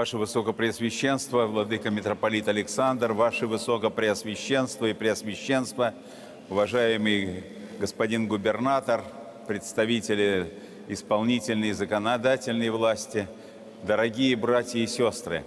Ваше Высокопреосвященство, Владыка Митрополит Александр, Ваше Высокопреосвященство и Преосвященство, уважаемый господин губернатор, представители исполнительной и законодательной власти, дорогие братья и сестры.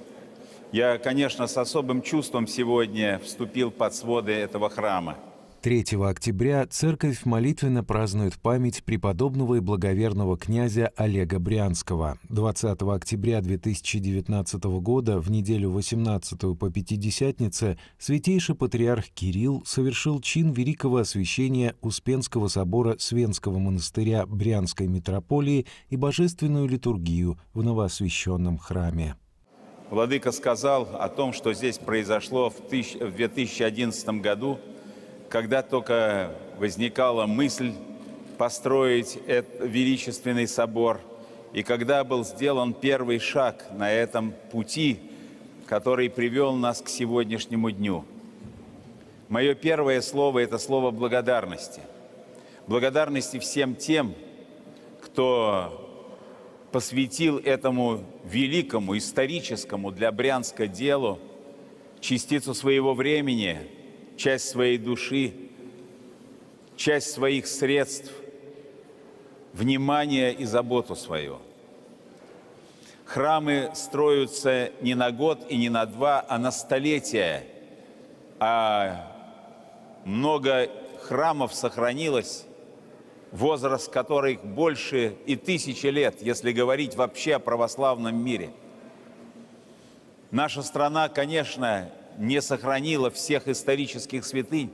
Я, конечно, с особым чувством сегодня вступил под своды этого храма – 3 октября церковь молитвенно празднует память преподобного и благоверного князя Олега Брянского. 20 октября 2019 года, в неделю 18 по Пятидесятнице, святейший патриарх Кирилл совершил чин великого освящения Успенского собора Свенского монастыря Брянской митрополии и божественную литургию в новоосвященном храме. Владыка сказал о том, что здесь произошло в 2011 году – когда только возникала мысль построить этот величественный собор, и когда был сделан первый шаг на этом пути, который привел нас к сегодняшнему дню. Мое первое слово – это слово благодарности. Благодарности всем тем, кто посвятил этому великому историческому для Брянска делу частицу своего времени – часть своей души, часть своих средств, внимание и заботу свою. Храмы строятся не на год и не на два, а на столетия. А много храмов сохранилось, возраст которых больше и тысячи лет, если говорить вообще о православном мире. Наша страна, конечно, не сохранила всех исторических святынь,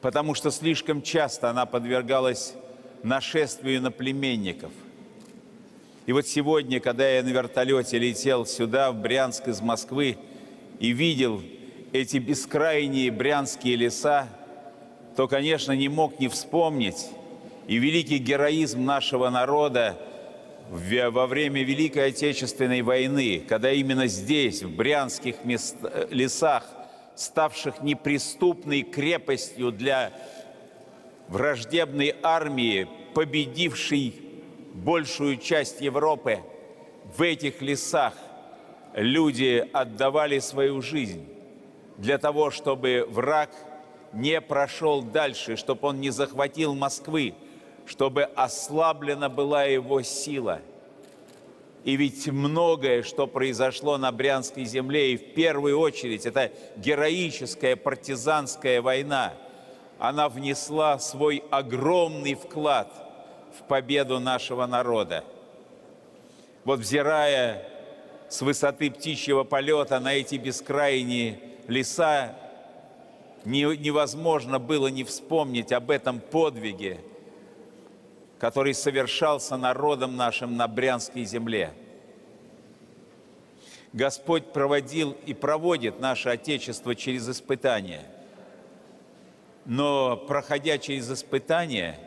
потому что слишком часто она подвергалась нашествию на племенников. И вот сегодня, когда я на вертолете летел сюда, в Брянск из Москвы, и видел эти бескрайние брянские леса, то, конечно, не мог не вспомнить и великий героизм нашего народа – во время Великой Отечественной войны, когда именно здесь, в брянских мест, э, лесах, ставших неприступной крепостью для враждебной армии, победившей большую часть Европы, в этих лесах люди отдавали свою жизнь для того, чтобы враг не прошел дальше, чтобы он не захватил Москвы, чтобы ослаблена была его сила. И ведь многое, что произошло на Брянской земле, и в первую очередь это героическая партизанская война, она внесла свой огромный вклад в победу нашего народа. Вот взирая с высоты птичьего полета на эти бескрайние леса, невозможно было не вспомнить об этом подвиге, который совершался народом нашим на Брянской земле. Господь проводил и проводит наше Отечество через испытания. Но, проходя через испытания,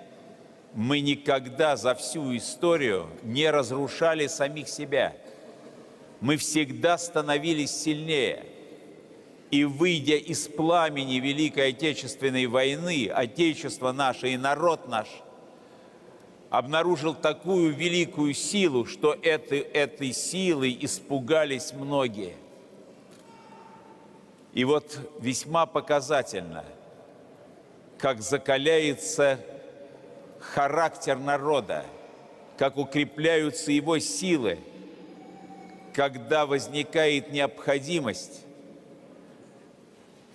мы никогда за всю историю не разрушали самих себя. Мы всегда становились сильнее. И выйдя из пламени Великой Отечественной войны, Отечество наше и народ наш – обнаружил такую великую силу, что этой, этой силой испугались многие. И вот весьма показательно, как закаляется характер народа, как укрепляются его силы, когда возникает необходимость,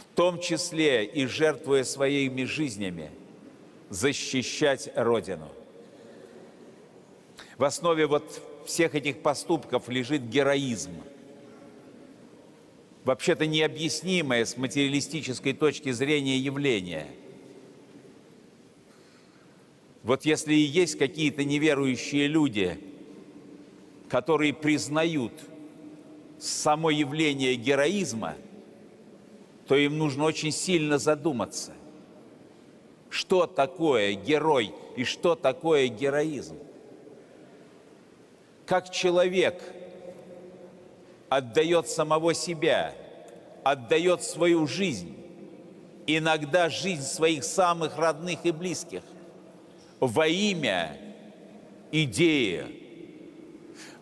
в том числе и жертвуя своими жизнями, защищать Родину. В основе вот всех этих поступков лежит героизм. Вообще-то необъяснимое с материалистической точки зрения явление. Вот если и есть какие-то неверующие люди, которые признают само явление героизма, то им нужно очень сильно задуматься, что такое герой и что такое героизм как человек отдает самого себя, отдает свою жизнь, иногда жизнь своих самых родных и близких во имя идеи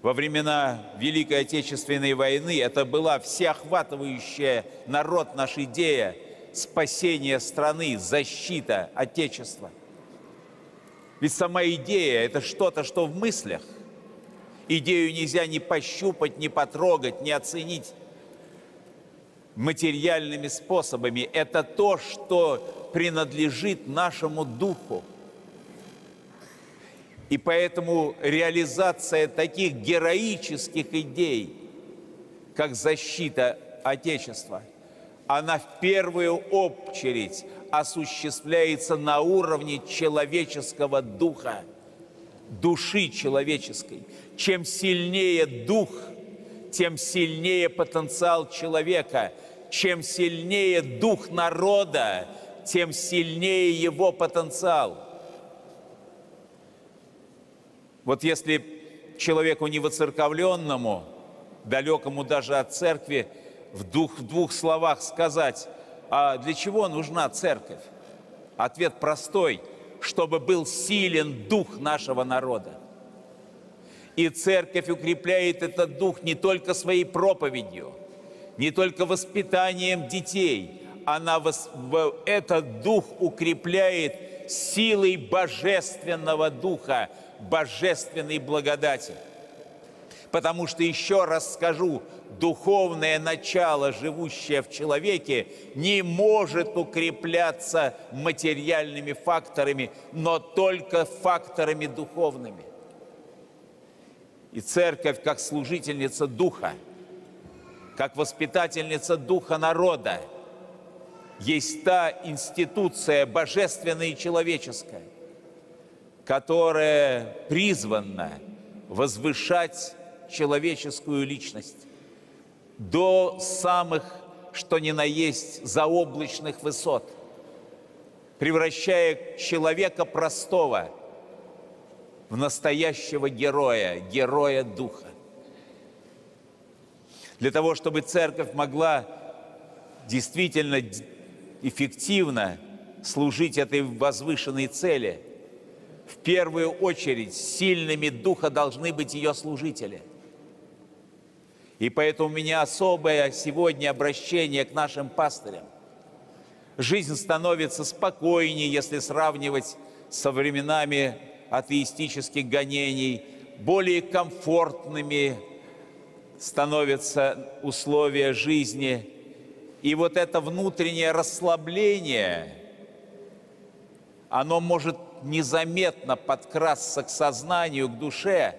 Во времена Великой Отечественной войны это была всеохватывающая народ наша идея спасения страны, защита Отечества. Ведь сама идея – это что-то, что в мыслях. Идею нельзя ни пощупать, ни потрогать, ни оценить материальными способами. Это то, что принадлежит нашему духу. И поэтому реализация таких героических идей, как защита Отечества, она в первую очередь осуществляется на уровне человеческого духа, души человеческой. Чем сильнее дух, тем сильнее потенциал человека. Чем сильнее дух народа, тем сильнее его потенциал. Вот если человеку невоцерковленному, далекому даже от церкви, в двух, в двух словах сказать, а для чего нужна церковь? Ответ простой, чтобы был силен дух нашего народа. И церковь укрепляет этот дух не только своей проповедью, не только воспитанием детей, она этот дух укрепляет силой божественного духа, божественной благодати. Потому что, еще раз скажу, духовное начало, живущее в человеке, не может укрепляться материальными факторами, но только факторами духовными. И церковь, как служительница духа, как воспитательница духа народа, есть та институция божественная и человеческая, которая призвана возвышать человеческую личность до самых, что ни на есть, заоблачных высот, превращая человека простого в настоящего героя, героя духа. Для того, чтобы церковь могла действительно эффективно служить этой возвышенной цели, в первую очередь сильными духа должны быть ее служители – и поэтому у меня особое сегодня обращение к нашим пастырям. Жизнь становится спокойнее, если сравнивать со временами атеистических гонений, более комфортными становятся условия жизни. И вот это внутреннее расслабление, оно может незаметно подкрасться к сознанию, к душе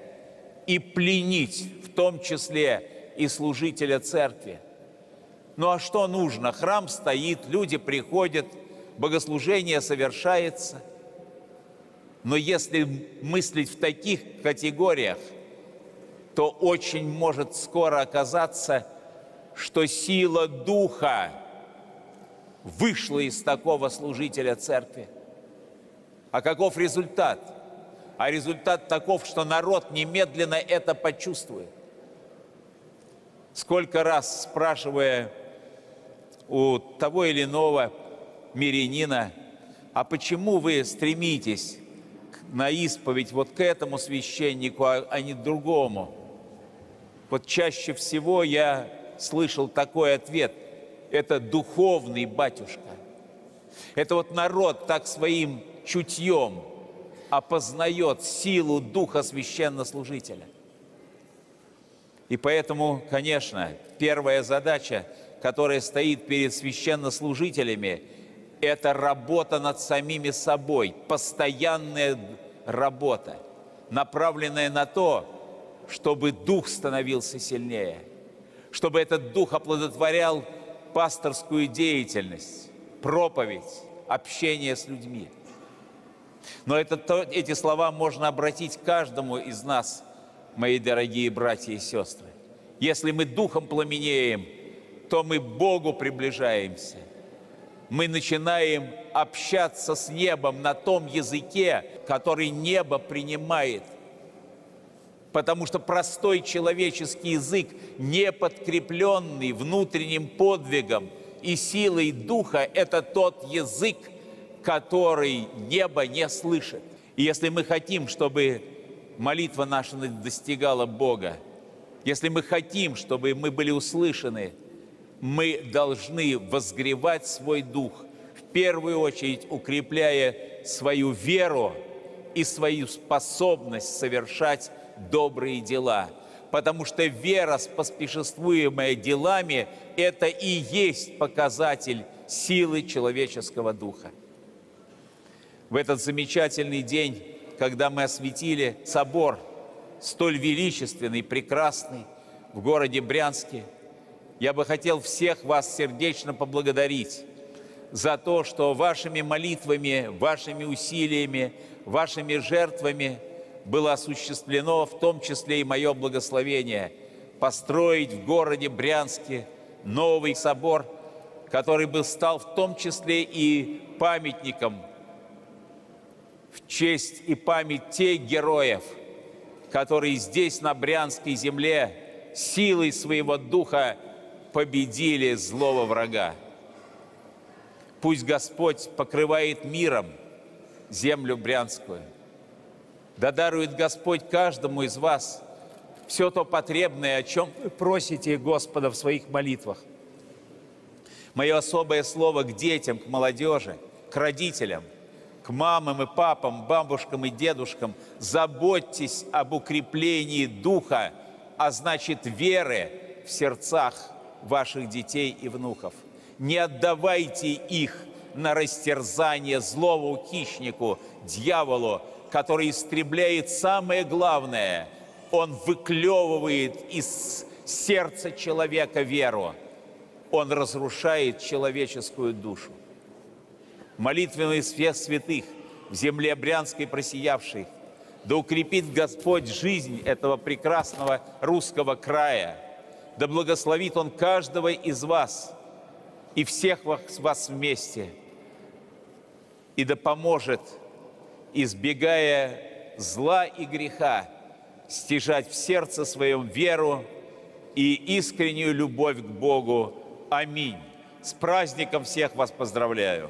и пленить в том числе и служителя церкви. Ну а что нужно? Храм стоит, люди приходят, богослужение совершается. Но если мыслить в таких категориях, то очень может скоро оказаться, что сила Духа вышла из такого служителя церкви. А каков результат? А результат таков, что народ немедленно это почувствует. Сколько раз спрашивая у того или иного мирянина, а почему вы стремитесь на исповедь вот к этому священнику, а, а не другому? Вот чаще всего я слышал такой ответ. Это духовный батюшка. Это вот народ так своим чутьем опознает силу духа священнослужителя. И поэтому, конечно, первая задача, которая стоит перед священнослужителями, это работа над самими собой, постоянная работа, направленная на то, чтобы дух становился сильнее, чтобы этот дух оплодотворял пасторскую деятельность, проповедь, общение с людьми. Но это, эти слова можно обратить каждому из нас – мои дорогие братья и сестры. Если мы духом пламенеем, то мы Богу приближаемся. Мы начинаем общаться с небом на том языке, который небо принимает. Потому что простой человеческий язык, не подкрепленный внутренним подвигом и силой духа, это тот язык, который небо не слышит. И если мы хотим, чтобы молитва наша достигала Бога, если мы хотим, чтобы мы были услышаны, мы должны возгревать свой дух, в первую очередь укрепляя свою веру и свою способность совершать добрые дела. Потому что вера, поспешествуемая делами, это и есть показатель силы человеческого духа. В этот замечательный день, когда мы осветили собор, столь величественный, прекрасный, в городе Брянске, я бы хотел всех вас сердечно поблагодарить за то, что вашими молитвами, вашими усилиями, вашими жертвами было осуществлено в том числе и мое благословение построить в городе Брянске новый собор, который бы стал в том числе и памятником в честь и память тех героев, которые здесь, на Брянской земле, силой своего духа победили злого врага. Пусть Господь покрывает миром землю Брянскую. Да дарует Господь каждому из вас все то потребное, о чем вы просите Господа в своих молитвах. Мое особое слово к детям, к молодежи, к родителям, к мамам и папам, бабушкам и дедушкам. Заботьтесь об укреплении духа, а значит веры в сердцах ваших детей и внуков. Не отдавайте их на растерзание злому хищнику, дьяволу, который истребляет самое главное. Он выклевывает из сердца человека веру. Он разрушает человеческую душу. Молитвенный всех святых в земле Брянской просиявшей, да укрепит Господь жизнь этого прекрасного русского края, да благословит Он каждого из вас и всех вас вместе – и да поможет, избегая зла и греха, стяжать в сердце своем веру и искреннюю любовь к Богу. Аминь. С праздником всех вас поздравляю!